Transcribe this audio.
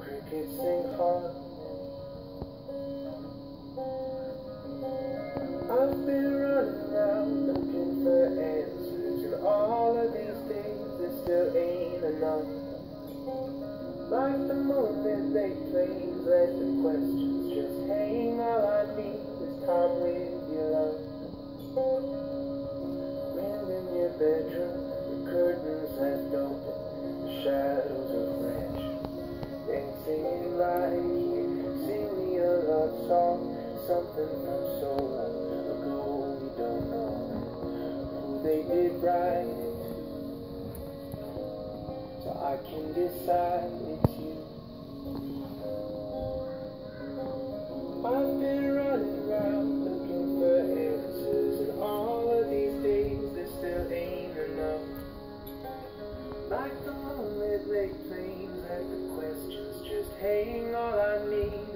Crickets sing. I've been running around looking for answers, and all of these things that still ain't enough. Like the they claim that the questions just hang. All I need is time with your love. Wind in your bedroom, something from so long ago. We don't know who they did right so I can decide it's you. I've been running around looking for answers, and all of these days there still ain't enough. Like the moment they claim that the questions just hang. All I need